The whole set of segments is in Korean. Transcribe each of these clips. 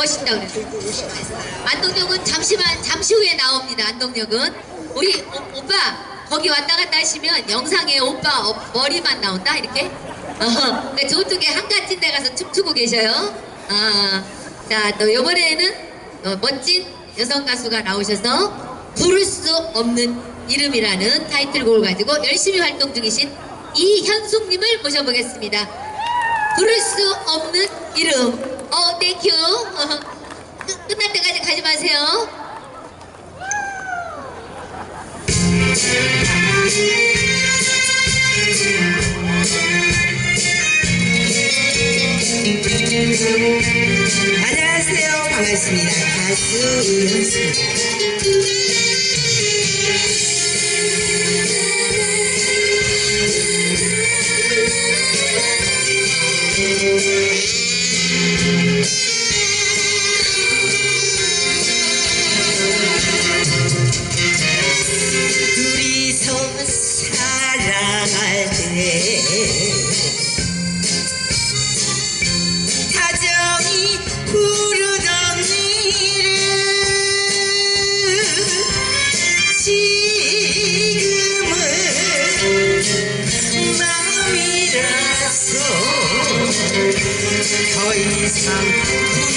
멋있다 그랬어. 안동역은 잠시만 잠시 후에 나옵니다. 안동역은 우리 오, 오빠 거기 왔다 갔다 하시면 영상에 오빠 어, 머리만 나온다 이렇게. 어, 저쪽에 한가진 데 가서 춤추고 계셔요. 아, 자, 또 이번에는 어, 멋진 여성 가수가 나오셔서 부를 수 없는 이름이라는 타이틀곡을 가지고 열심히 활동 중이신 이현숙님을 모셔보겠습니다. 부를 수 없는 이름. 어, thank you. 어, 끝- 끝날 때까지 가지 마세요. 안녕하세요. 반갑습니다. 가수 이현숙입니다. 더 이상 부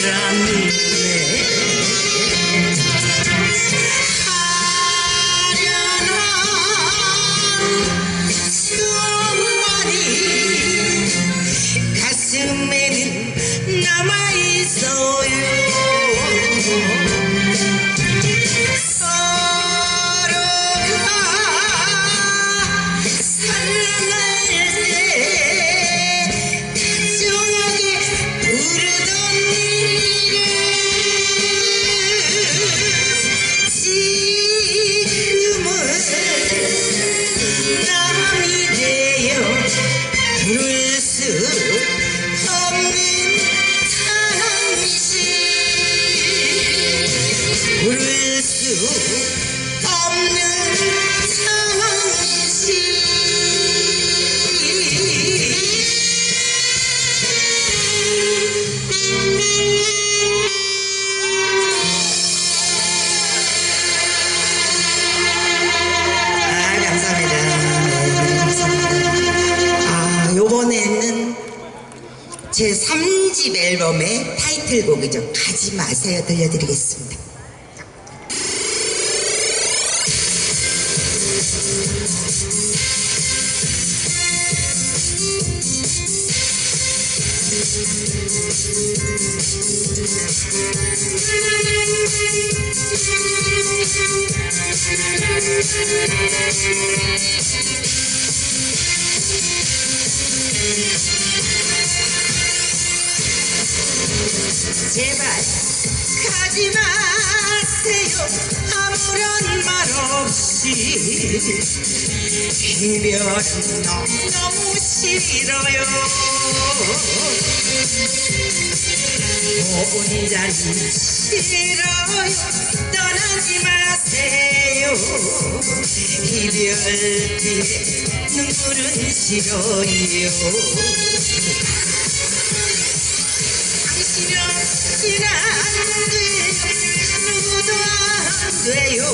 보이질 제 3집 앨범의 타이틀곡이죠. 가지 마세요. 들려드리겠습니다. 이별은 너무너무 싫어요 혼자는 싫어요 떠나지 마세요 이별 뒤에 눈물은 싫어요 없이는 안 돼요 누구도 안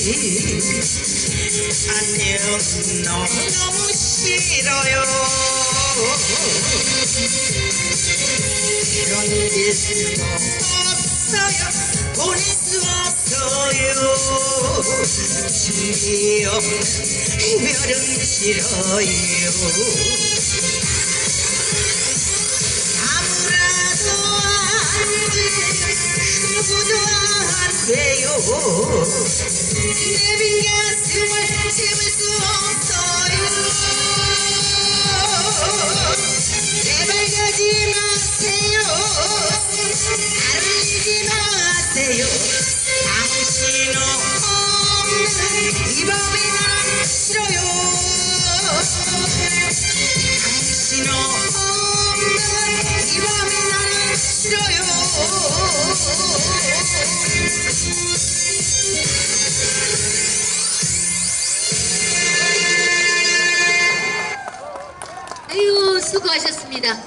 안녕 너무너무 싫어요 견딜 수 없어요 보낼 수 없어요 없는 이별은 싫어요 아무라도 안 돼요 누구도 안 돼요 내빈 가슴을 수고하셨습니다.